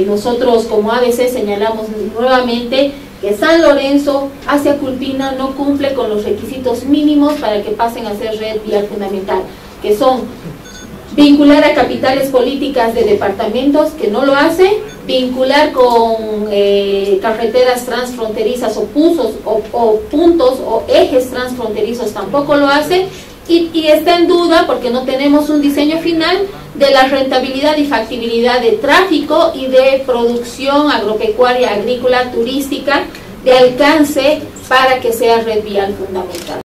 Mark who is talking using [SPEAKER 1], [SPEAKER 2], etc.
[SPEAKER 1] nosotros como ABC señalamos nuevamente que San Lorenzo hacia Culpina no cumple con los requisitos mínimos para que pasen a ser red vial fundamental, que son vincular a capitales políticas de departamentos, que no lo hace, vincular con eh, carreteras transfronterizas o, o, puntos o ejes transfronterizos tampoco lo hace, y, está en duda porque no tenemos un diseño final de la rentabilidad y factibilidad de tráfico y de producción agropecuaria, agrícola, turística, de alcance para que sea red vial fundamental.